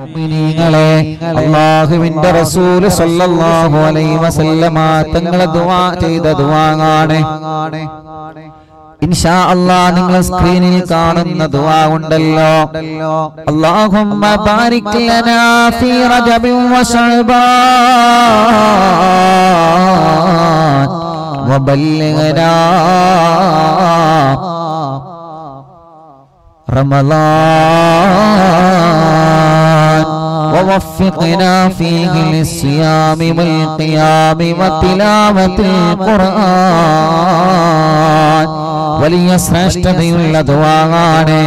മുഅ്മിനീങ്ങളെ അല്ലാഹുവിന്റെ റസൂൽ സല്ലല്ലാഹു അലൈഹി വസല്ലമ തങ്ങളെ ദുആ ചെയ്ത ദുആങ്ങാണ്. ഇൻഷാ നിങ്ങൾ സ്ക്രീനിൽ കാണുന്ന ദുആ ഉണ്ടല്ലോ. അല്ലാഹുമ്മ ബാരിക് ലനാ ഫീ റജബിൻ ووفقنا فيه للصيام والقيام وتلاوة القرآن വലിയ ശ്രേഷ്ഠതയുള്ള ദുവാണ്.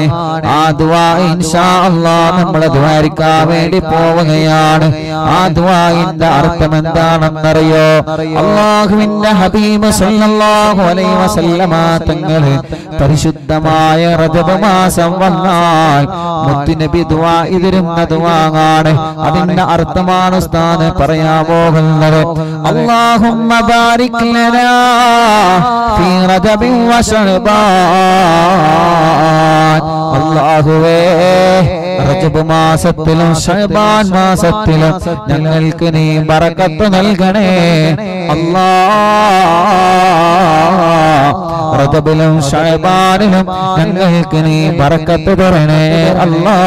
ആ ദുവാ ഇൻഷാ അള്ളാ നമ്മൾ ദ്വാരിക്കാൻ വേണ്ടി പോവുകയാണ്. ആ ദുവാന്റെ അർത്ഥം എന്താണെന്നറിയോ? അള്ളാഹുവിന്റെ ഹബീബ് സല്ലല്ലാഹു അലൈഹി വസല്ലമ തങ്ങൾ പരിശുദ്ധമായ റജബ് മാസം വന്നാൽ മുത്തുനബി ദുആ ഇതിരുന്ന ദുആണ് അതിന്റെ അർത്ഥമാണ് ഉസ്താദ് പറയാൻ പോകുന്നത്. ബാരിക് ലനാ ഫീ റജബിൻ വശഅബാൻ അല്ലാഹുവേ റജബ് മാസത്തിലും ഷഹബാൻ മാസത്തിലും ഞങ്ങൾക്ക് നീ ബറക്കത്ത് നൽകണേ. അല്ലാ റജബിലും ഷഹബാനിലും ഞങ്ങൾക്ക് നീ ബറക്കത്ത് തരണേ. അല്ലാ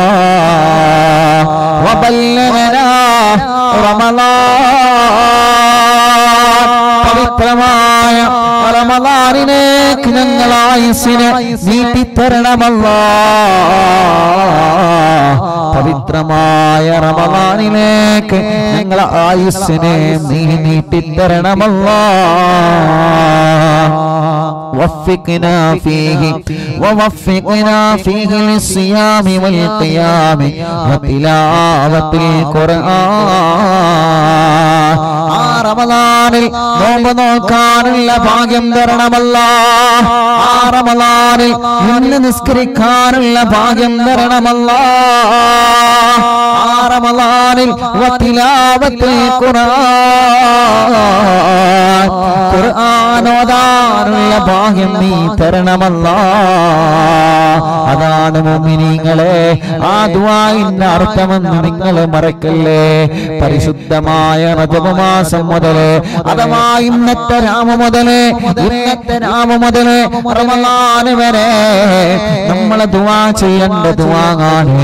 വബല്ലഗനാ റമളാൻ പവിത്രമായ റമളാനിലേക്ക് ഞങ്ങൾ ആയുസ്സിനെ നീട്ടിത്തരണമല്ലാ പവിത്രമായ റമളാനിലേക്ക് ഞങ്ങൾ ആയുസ്സിനെ നീ നീട്ടിത്തരണമല്ലാ وفقنا فيه ووفقنا فيه للصيام والقيام وتلاوة القرآن ആ റമദാനിൽ നോമ്പ് നോക്കാനുള്ള ഭാഗ്യം തരണമല്ല. ആ റമദാനിൽ നിന്ന് നിസ്കരിക്കാനുള്ള ഭാഗ്യം തരണമല്ല. ആ റമദാനിൽ വത്തിലാവത്തിൽ ഖുർആൻ ഖുർആനോദാനുള്ള ഭാഗ്യം നീ തരണമല്ല. അതാണ് മുഅ്മിനീങ്ങളെ ആ ദുആഇന്റെ അർത്ഥമെന്ന് നിങ്ങൾ മറക്കല്ലേ? പരിശുദ്ധമായ രജപമാസം മാസം മുതൽ അഥവാ ഇന്നത്തെ രാമ മുതൽ ഇന്നത്തെ രാമ മുതൽ റമളാൻ വരെ നമ്മൾ ദുവാ ചെയ്യേണ്ട ദുവാങ്ങാണ്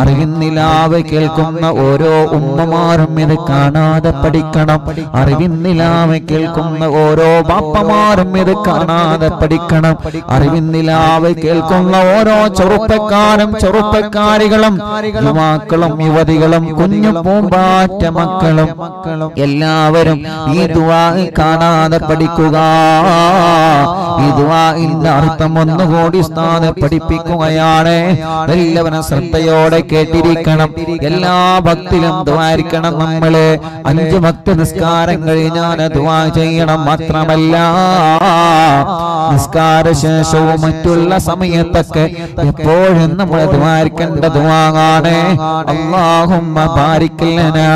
അറിവിന്നിലാവ് കേൾക്കുന്ന ഓരോ ഉമ്മമാരും ഇത് കാണാതെ പഠിക്കണം. അറിവിന്നിലാവ് കേൾക്കുന്ന ഓരോ ബാപ്പമാരും ഇത് കാണാതെ പഠിക്കണം. അറിവിന്നിലാവ് കേൾക്കുന്ന ഓരോ ചെറുപ്പക്കാരും ചെറുപ്പക്കാരികളും യുവാക്കളും യുവതികളും കുഞ്ഞു പൂമ്പാറ്റ മക്കളും എല്ലാവരും ഈ ദുആ കാണാതെ പഠിക്കുക. ഈ അർത്ഥം ഒന്നുകൂടി സ്ഥാന പഠിപ്പിക്കുകയാണ്. എല്ലാവരും ശ്രദ്ധയോടെ കേട്ടിരിക്കണം. എല്ലാ ഭക്തിലും ദ്വാരിക്കണം നമ്മൾ. അഞ്ച് ഭക്തി നിസ്കാരം കഴിഞ്ഞാൽ ദുആ ചെയ്യണം മാത്രമല്ല. നിസ്കാര ശേഷവും മറ്റുള്ള സമയത്തൊക്കെ എപ്പോഴും നമ്മൾ ദ്വാരിക്കേണ്ട ദുആണ് അല്ലാഹുമ്മ ബാരിക് ലനാ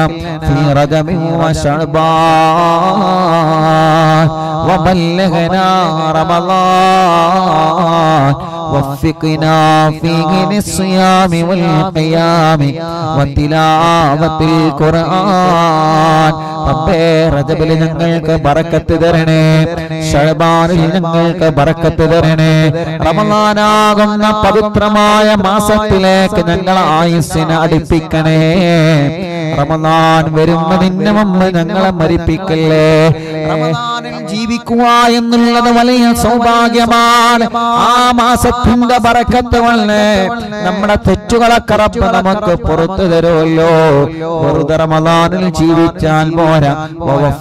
ഫീ റജബിൻ വശഅബാൻ وبلغنا رمضان وفقنا فيه للصيام والقيام وتلاوة القرآن റബ്ബേ റജബിൽ ഞങ്ങൾക്ക് ബറക്കത്ത് തരണേ. ഷഹബാനിൽ ഞങ്ങൾക്ക് ബറക്കത്ത് തരണേ. റമദാനാകുന്ന പവിത്രമായ മാസത്തിലേക്ക് ഞങ്ങൾ ആയുസ്സിനെ അടുപ്പിക്കണേ. റമദാൻ വരുന്നതിന് മുമ്പ് ഞങ്ങളെ മരിപ്പിക്കല്ലേ. റമദാനിൽ ജീവിക്കുക എന്നുള്ളത് വലിയ സൗഭാഗ്യമാണ്. ആ മാസത്തിന്റെ പറക്കത്ത് കൊണ്ട് നമ്മുടെ തെറ്റുകളെ കറപ്പ് നമുക്ക് പുറത്തു തരുമല്ലോ. വെറുതെ റമദാനിൽ ജീവിച്ചാൽ പോരാ.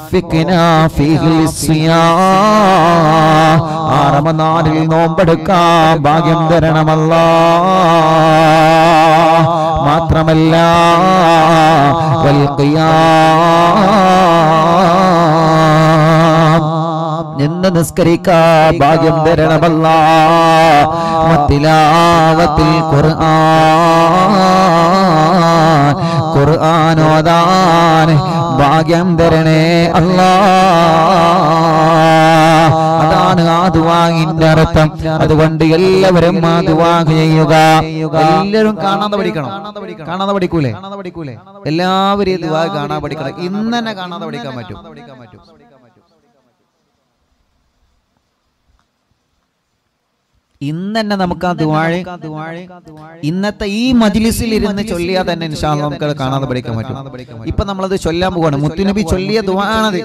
റമദാനിൽ നോമ്പെടുക്കാൻ ഭാഗ്യം തരണമല്ല. മാത്രമല്ല. നിന്ന് നിസ്കരിക്കാൻ ഭാഗ്യം തരണമല്ല. മത്തിലാവത്തിൽ ഖുർആൻ. ഖുർആനോദാൻ ഭാഗ്യം തരണേ അല്ലാ. അതാണ് ആ അർത്ഥം. അതുകൊണ്ട് എല്ലാവരും ആ ചെയ്യുക. എല്ലാവരും കാണാതെ പഠിക്കണം. കാണാതെ പഠിക്കൂലേ? എല്ലാവരും ഈ കാണാതെ പഠിക്കണം. ഇന്ന് തന്നെ കാണാതെ പഠിക്കാൻ പറ്റും. ഇന്ന് തന്നെ നമുക്ക് ആ ദുവാഴി ഇന്നത്തെ ഈ മജിലിസിൽ ഇരുന്ന് ചൊല്ലിയാൽ തന്നെ നമുക്ക് അത് കാണാതെ പഠിക്കാൻ പറ്റും. ഇപ്പൊ നമ്മളത് ചൊല്ലാൻ പോവാണ്. മുത്തുനബി ചൊല്ലിയ ദുവാണ്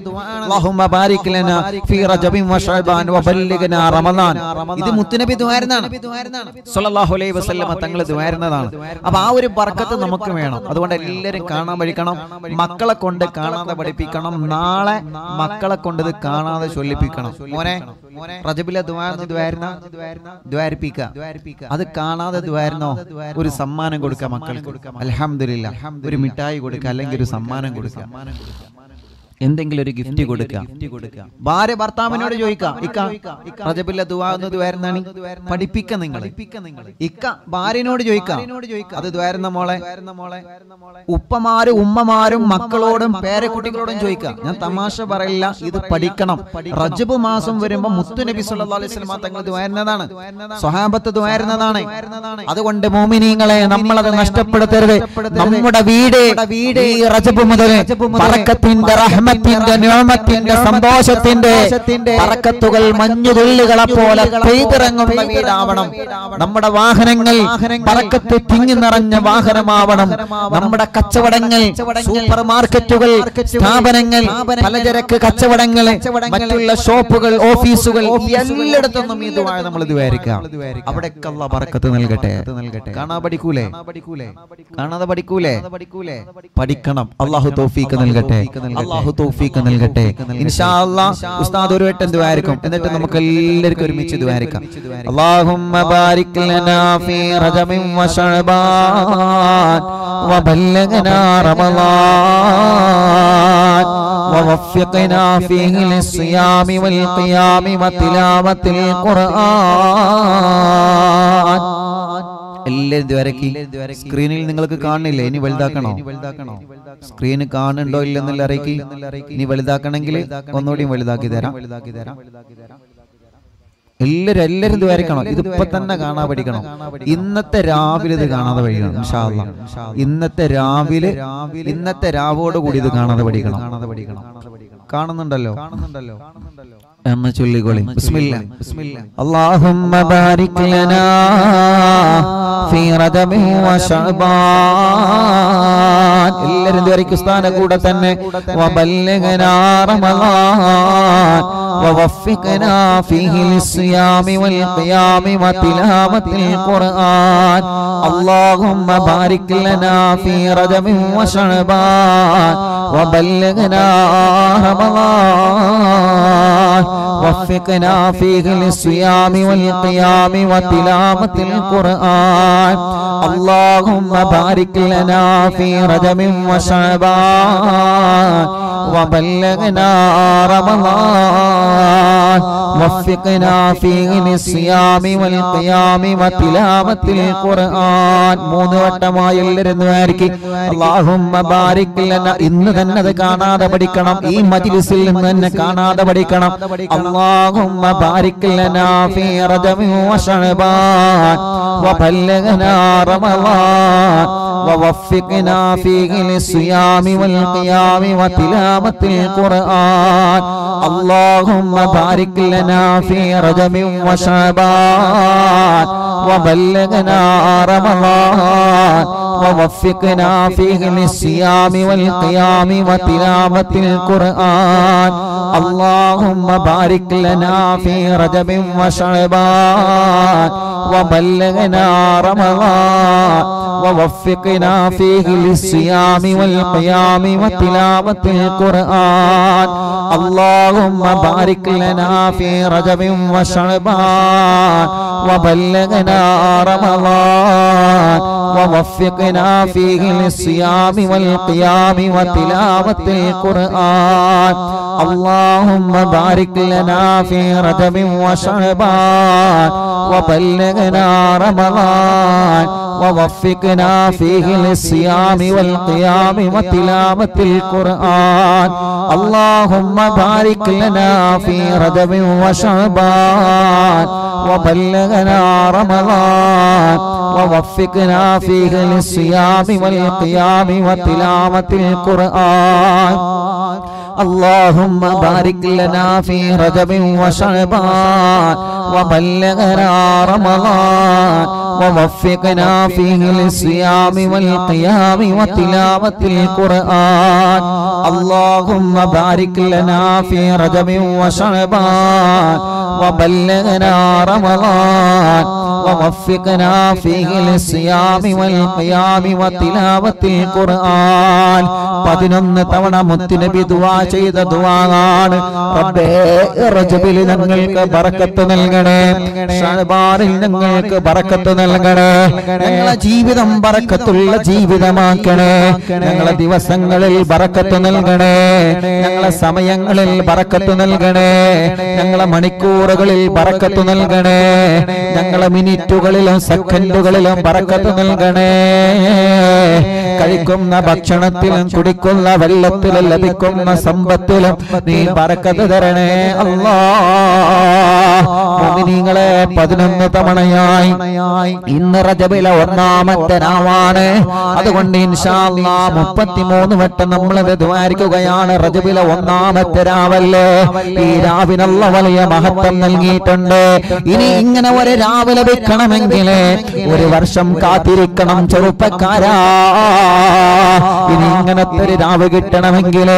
ഇത് മുത്തുനബി വസല്ലമ തങ്ങൾ ദുആയിരുന്നതാണ് അപ്പൊ ആ ഒരു ബർക്കത്ത് നമുക്ക് വേണം. അതുകൊണ്ട് എല്ലാവരും കാണാൻ പഠിക്കണം. മക്കളെ കൊണ്ട് കാണാതെ പഠിപ്പിക്കണം. നാളെ മക്കളെ കൊണ്ട് ഇത് കാണാതെ ചൊല്ലിപ്പിക്കണം. മോനെ റജബിലെ ദുവാരുന്ന ദ്വാരുന്ന ദ്വാരിപ്പിക്ക അത് കാണാതെ ദ്വാരുന്നോ? ഒരു സമ്മാനം കൊടുക്കാം മക്കൾക്ക്. അലഹമില്ല ഒരു മിഠായി കൊടുക്കുക അല്ലെങ്കിൽ ഒരു സമ്മാനം കൊടുക്കുക. എന്തെങ്കിലും ഒരു ഗിഫ്റ്റ് കൊടുക്കാം. ഭാര്യ ഭർത്താവിനോട് ചോദിക്കാം. ഇക്ക റജബില്ല ദുവാ എന്ന് ദ്വാരുന്നാണ് പഠിപ്പിക്ക നിങ്ങൾ ഇക്ക ഭാര്യനോട് ചോദിക്കാം. അത് ദ്വാരുന്ന മോളെ. ഉപ്പമാരും ഉമ്മമാരും മക്കളോടും പേരക്കുട്ടികളോടും ചോദിക്കാം. ഞാൻ തമാശ പറയില്ല. ഇത് പഠിക്കണം. റജബ് മാസം വരുമ്പോ മുത്തുനബി നബി അലൈഹി വസല്ലം തങ്ങൾ ദ്വാരുന്നതാണ് സ്വഹാബത്ത് ദ്വാരുന്നതാണ് അതുകൊണ്ട് മോമിനീങ്ങളെ നമ്മളത് നഷ്ടപ്പെടുത്തരുത്. നമ്മുടെ വീട് വീട്. റജബ് മുതൽ പറക്കത്തിന്റെ റഹ്മത്തിന്റെ നിയമത്തിന്റെ സന്തോഷത്തിന്റെ പറക്കത്തുകൾ മഞ്ഞുതുള്ളികളെ പോലെ പെയ്തിറങ്ങുന്ന വീടാവണം. നമ്മുടെ വാഹനങ്ങൾ പറക്കത്ത് തിങ്ങി നിറഞ്ഞ വാഹനമാവണം. നമ്മുടെ കച്ചവടങ്ങൾ സൂപ്പർ മാർക്കറ്റുകൾ സ്ഥാപനങ്ങൾ പലചരക്ക് കച്ചവടങ്ങൾ മറ്റുള്ള ഷോപ്പുകൾ ഓഫീസുകൾ എല്ലായിടത്തൊന്നും ഈ നമ്മൾ ഇതുവായിരിക്കാം അവിടെ അല്ല പറക്കത്ത് നൽകട്ടെ. കാണാ പഠിക്കൂലേ? കാണാതെ പഠിക്കൂലേ? പഠിക്കണം. അള്ളാഹു തോഫീക്ക് നൽകട്ടെ. അള്ളാഹു തൗഫീക്ക് നൽകട്ടെ ഇൻഷാ അല്ലാഹ് ഉസ്താദ് ഒരു വട്ടം ദുആരിക്കും എന്നിട്ട് നമുക്ക് എല്ലാവർക്കും ഒരുമിച്ച് ദുആരിക്കാം അല്ലാഹുമ്മ ബാരിക് ലനാ ഫീ റജബിൻ വ ശഅബാൻ وبلغنا رمضان ووفقنا فيه للصيام والقيام وتلاوة القرآن എല്ലാവരും ദ്വാരക്കി സ്ക്രീനിൽ നിങ്ങൾക്ക് കാണുന്നില്ലേ ഇനി വലുതാക്കണോ? സ്ക്രീന് കാണുന്നുണ്ടോ ഇല്ലെന്നല്ല അറിയിക്കി. ഇനി വലുതാക്കണമെങ്കിൽ ഒന്നുകൂടി വലുതാക്കി തരാം. എല്ലാരും എല്ലാരും ഇത് വരയ്ക്കണം. ഇതിപ്പോ തന്നെ കാണാൻ പഠിക്കണം. ഇന്നത്തെ രാവിലെ ഇത് കാണാതെ പഠിക്കണം. ഇന്നത്തെ രാവിലെ ഇന്നത്തെ രാവോടുകൂടി ഇത് കാണാതെ പഠിക്കണം. കാണുന്നുണ്ടല്ലോ. എന്ന ചൊല്ലിക്കോളി. ചൊല്ലിക്കൊള്ളി ബിസ്മില്ല. അള്ളാഹുമ്മ ബാരിക് ലനാ. في رجب وشعبان എല്ലാവരും ദ്വാരിക്കും സ്ഥാന കൂടെ തന്നെ وبلغنا رمضان ووفقنا فيه للصيام والقيام وتلاوة القرآن اللهم بارك لنا في رجب وشعبان وبلغنا رمضان وفقنا فيه للصيام والقيام وتلاوة القرآن اللهم بارك لنا في رجب وشعبان وبلغنا رمضان وفقنا فيه للصيام والقيام وتلاوة القرآن മൂന്ന് വട്ടമായി എല്ലാവരും ആയിരിക്കും അള്ളാഹുമ്മ ബാരിക് ലന ഇന്ന് തന്നെ അത് കാണാതെ പഠിക്കണം ഈ മജ്ലിസിൽ നിന്ന് തന്നെ കാണാതെ പഠിക്കണം അള്ളാഹുമ്മ ബാരിക് ലനാ ഫീ റജബി വശഅബാൻ وبلغنا رمضان ووفقنا فيه للصيام والقيام وتلاوة ഖിയാമത്തിൽ ഖുർആൻ. അല്ലാഹുമ്മ ബാരിക് ലനാ ഫീ ووفقنا فيه للصيام والقيام وتلاوة القرآن. اللهم بارك لنا في رجب وشعبان. وبلغنا رمضان. ووفقنا فيه للصيام والقيام وتلاوة القرآن. اللهم بارك لنا في رجب وشعبان. وبلغنا رمضان. ووفقنا فيه للصيام والقيام وتلاوة القرآن. اللهم بارك لنا في رجب وشعبان. وبلغنا رمضان ووفقنا فيه للصيام والقيام وتلاوة القرآن اللهم بارك لنا في رجب وشعبان وبلغنا رمضان ووفقنا فيه للصيام والقيام وتلاوة القرآن اللهم بارك لنا في رجب وشعبان وبلغنا رمضان ووفقنا فيه للصيام والقيام وتلاوة القرآن. اللهم بارك لنا في رجب وشعبان وبلغنا رمضان ووفقنا فيه للصيام والقيام وتلاوة القرآن പതിനൊന്ന് തവണ മുത്തുനബി ദുവാ ചെയ്ത ദുവാണ് റബ്ബേ റജബിൽ ഞങ്ങൾക്ക് ബറക്കത്ത് നൽകണേ ഷഅബാനിൽ ഞങ്ങൾക്ക് ബറക്കത്ത് നൽകണേ ഞങ്ങളെ ജീവിതം ബറക്കത്തുള്ള ജീവിതമാക്കണേ ഞങ്ങളെ ദിവസങ്ങളിൽ ബറക്കത്ത് നൽകണേ ഞങ്ങളെ സമയങ്ങളിൽ ബറക്കത്ത് നൽകണേ ഞങ്ങളെ മണിക്കൂറുകളിൽ പറക്കത്ത് നൽകണേ. ഞങ്ങളെ മിനിറ്റുകളിലും സെക്കൻഡുകളിലും പറക്കത്ത് നൽകണേ. കഴിക്കുന്ന ഭക്ഷണത്തിലും കുടിക്കുന്ന വെള്ളത്തിലും ലഭിക്കുന്ന സമ്പത്തിലും നീ പറക്കത്ത് തരണേ. അല്ലാ. പതിനൊന്ന് തവണയായി. ഇന്ന് റജബില ഒന്നാമത്തെ നാവാണ് അതുകൊണ്ട് ഇൻഷാല്ലാ മുപ്പത്തിമൂന്ന് വട്ടം നമ്മൾ ദ്വാരിക്കുകയാണ് റജബില ഒന്നാമത്തെ രാവല്ലേ? ഈ രാവിനുള്ള വലിയ മഹത്വം നൽകിയിട്ടുണ്ട്. ഇനി ഇങ്ങനെ ഒരു രാവിലെ വെക്കണമെങ്കിൽ ഒരു വർഷം കാത്തിരിക്കണം ചെറുപ്പക്കാരാ. ഇനി ഇങ്ങനത്തെ ഒരു രാവ് കിട്ടണമെങ്കിൽ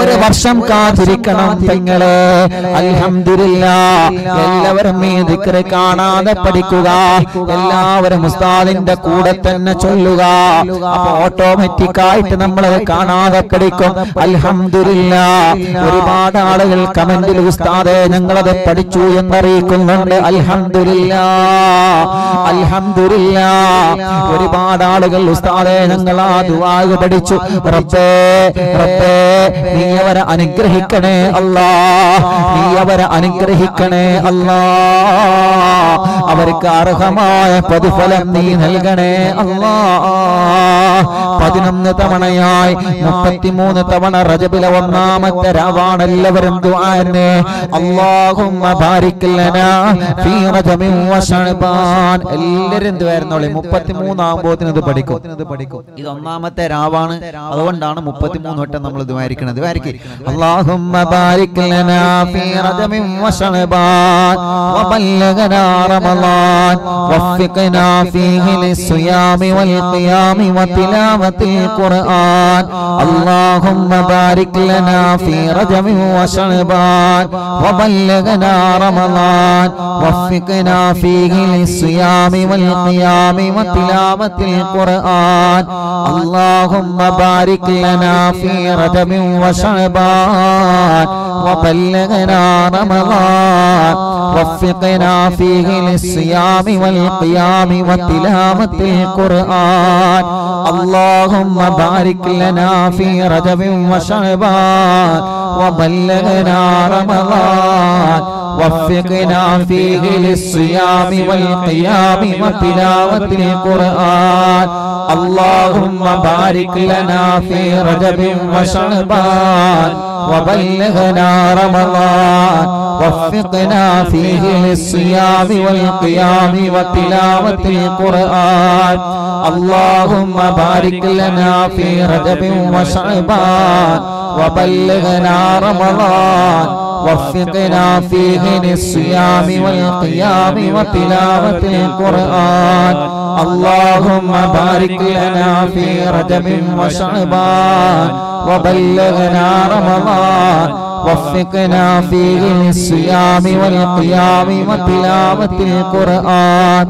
ഒരു വർഷം കാത്തിരിക്കണം പെങ്ങളെ. അൽഹംദുലില്ല. എല്ലാവരും ഈ കാണാതെ പഠിക്കുക. എല്ലാവരും ഉസ്താദിന്റെ കൂടെ തന്നെ ചൊല്ലുക. ഓട്ടോമാറ്റിക് ആയിട്ട് നമ്മൾ കാണാതെ പഠിക്കും. അൽഹംദുലില്ല. ഒരുപാട് ആളുകൾ കമന്റിൽ ഉസ്താദെ ഞങ്ങളത് പഠിച്ചു എന്നറിയിക്കുന്നുണ്ട്. അൽഹംദുലില്ല അൽഹംദുലില്ല. ഒരുപാട് ആളുകൾ ഞങ്ങൾ ആ ദുവാഗ് പഠിച്ചു. റബ്ബേ റബ്ബേ നീ അവരെ അനുഗ്രഹിക്കണേ അല്ലാ. നീ അവരെ അനുഗ്രഹിക്കണേ അല്ലാ. അവർക്ക് അർഹമായ പ്രതിഫലം നീ നൽകണേ അല്ലാ. പതിനൊന്ന് തവണയായി മുപ്പത്തിമൂന്ന് തവണ റജബിലെ ഒന്നാമത്തെ രാവാണ് എല്ലാവരും ദുആനെ അല്ലാഹുമ്മ എല്ലാരും ഇത് ഒന്നാമത്തെ രാവാണ്. അതുകൊണ്ടാണ് മുപ്പത്തിമൂന്ന് വട്ടം നമ്മൾ ഇത് വായിക്കുന്നത് വായിക്കും. ബാരിക് ലനാ ഫീ റജമിൻ റമളാൻ വൽ ഖിയാമി ഖുർആൻ. ബാരിക് ലനാ ഫീ റജമിൻ وبلغنا رمضان وفقنا فيه للصيام والقيام وتلاوة القرآن اللهم بارك لنا في رجب وشعبان وبلغنا رمضان وفقنا فيه للصيام والقيام وتلاوة القرآن اللهم بارك لنا في رجب وشعبان وبلغنا رمضان وفقنا فيه للصيام والقيام وتلاوة القرآن اللهم بارك لنا في رجب وشعبان وبلغنا رمضان وفقنا فيه للصيام والقيام وتلاوة القرآن. اللهم بارك لنا في رجب وشعبان وبلغنا رمضان. وفقنا فيه للصيام والقيام وتلاوة القرآن. اللهم بارك لنا في رجب وشعبان وبلغنا رمضان. وفقنا فيه للصيام والقيام وتلاوة القرآن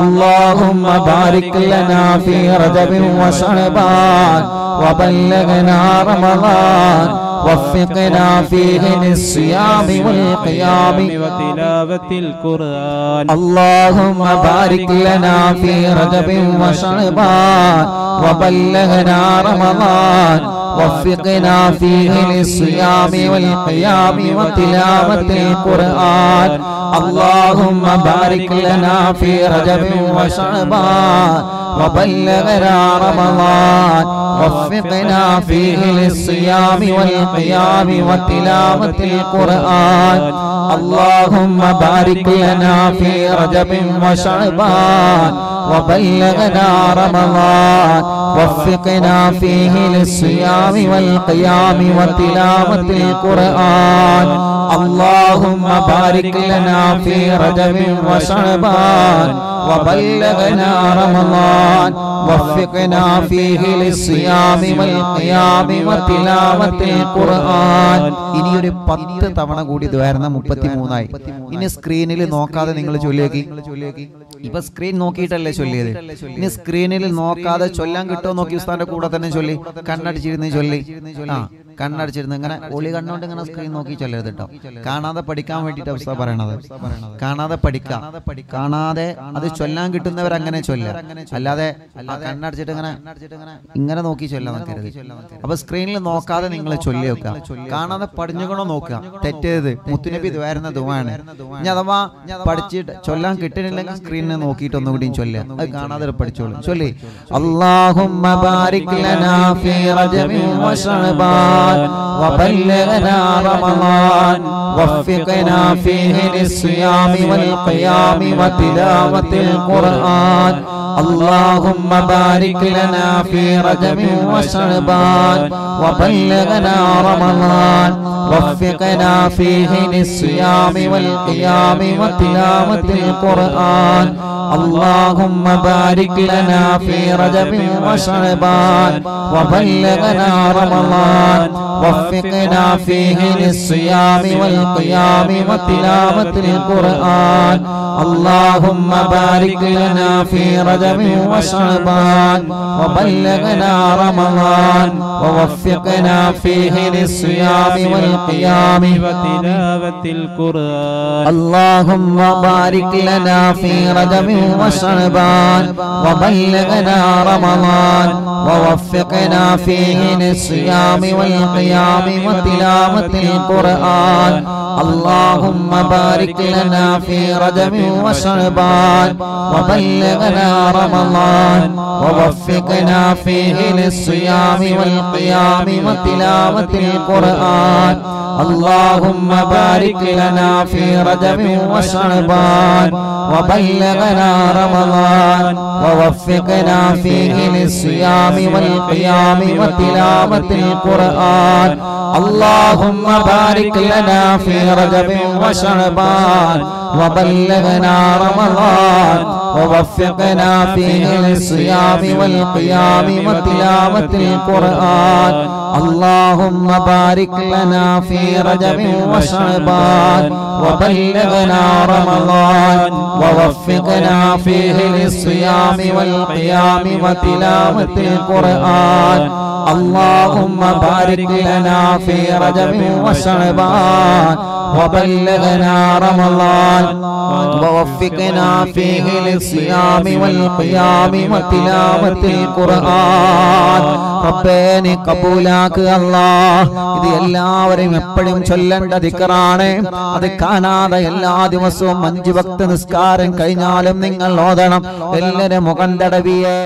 اللهم بارك لنا في رجب وشعبان وبلغنا رمضان وفقنا فيه للصيام والقيام وتلاوة القرآن اللهم بارك لنا في رجب وشعبان وبلغنا رمضان وفقنا فيه للصيام والقيام وتلاوة القرآن. اللهم بارك لنا في رجب وشعبان. وبلغنا رمضان. وفقنا فيه للصيام والقيام وتلاوة القرآن. اللهم بارك لنا في رجب وشعبان. وبلغنا رمضان وفقنا فيه للصيام والقيام وتلاوة القرآن اللهم بارك لنا في رجب وشعبان وبلغنا رمضان وفقنا فيه للصيام والقيام وتلاوة القرآن ഇനി ഒരു പത്ത് തവണ കൂടി ഇത് വരുന്ന മുപ്പത്തി മൂന്നായി ഇനി സ്ക്രീനിൽ നോക്കാതെ നിങ്ങൾ ചൊല്ലിയേക്കി ഇപ്പൊ സ്ക്രീൻ നോക്കിയിട്ടല്ലേ ചൊല്ലിയത്? ഇനി സ്ക്രീനിൽ നോക്കാതെ ചൊല്ലാൻ കിട്ടുമോ നോക്കി ഉസ്താന്റെ കൂടെ തന്നെ ചൊല്ലി. കണ്ണടിച്ചിരുന്ന് ചൊല്ലി. ആ. കണ്ണടച്ചിരുന്ന് ഇങ്ങനെ ഒളി കണ്ണുകൊണ്ട് ഇങ്ങനെ സ്ക്രീൻ നോക്കി ചൊല്ലരുത് കേട്ടോ. കാണാതെ പഠിക്കാൻ വേണ്ടിട്ട് അവസ്ഥ പറയണത്. കാണാതെ പഠിക്കാം. കാണാതെ അത് ചൊല്ലാൻ കിട്ടുന്നവർ അങ്ങനെ ചൊല്ല അല്ലാതെ കണ്ണടച്ചിട്ട് ഇങ്ങനെ ഇങ്ങനെ നോക്കി ചൊല്ലാൻ നോക്കരുത് അപ്പൊ സ്ക്രീനിൽ നോക്കാതെ നിങ്ങൾ ചൊല്ലി വെക്കുക കാണാതെ പഠിഞ്ഞുകൊണ്ടോ നോക്കുക. തെറ്റേത്. മുത്തുനബി ഇതുവായിരുന്ന ദുവാണ്. ഇനി അഥവാ പഠിച്ചിട്ട് ചൊല്ലാൻ കിട്ടണില്ലെങ്കിൽ സ്ക്രീനിനെ നോക്കിയിട്ട് ഒന്നുകൂടി ചൊല്ലുക. അത് കാണാതെ പഠിച്ചോളൂ. ചൊല്ലി. അള്ളാഹും وشعبان وبلغنا رمضان. وفقنا فيه للصيام والقيام وتلاوة القرآن. اللهم بارك لنا في رجب وشعبان. وبلغنا رمضان. وفقنا فيه للصيام والقيام وتلاوة القرآن. اللهم بارك لنا في رجب وشعبان وبلغنا رمضان وفقنا فيه للصيام والقيام وتلاوة القرآن. اللهم بارك لنا في رجب وشعبان وبلغنا رمضان ووفقنا فيه للصيام والقيام. وتلاوة القرآن. اللهم بارك لنا في رجب وشعبان وبلغنا رمضان ووفقنا فيه للصيام والقيام وتلاوة القرآن. اللهم بارك لنا في رجب وشعبان وبلغنا رمضان ووفقنا فيه للصيام والقيام وتلاوة القرآن. اللهم بارك لنا في رجب وشعبان وبلغنا رمضان. ووفقنا فيه للصيام والقيام وتلاوة القرآن. اللهم بارك لنا في رجب وشعبان. وبلغنا رمضان. ووفقنا فيه للصيام والقيام وتلاوة القرآن. اللهم بارك لنا في رجب وشعبان. وبلغنا رمضان ووفقنا فيه للصيام والقيام وتلاوة القرآن. اللهم بارك لنا في رجب وشعبان وبلغنا رمضان ووفقنا فيه للصيام والقيام وتلاوة القرآن റബ്ബേ നീ കബൂലാക്ക് അല്ലാ ഇത് എല്ലാവരും എപ്പോഴും ചൊല്ലേണ്ട ദിക്കറാണ് അത് കാണാതെ എല്ലാ ദിവസവും അഞ്ചു ഭക്ത നിസ്കാരം കഴിഞ്ഞാലും നിങ്ങൾ ഓതണം എല്ലാവരും മുഖം തടവിയെ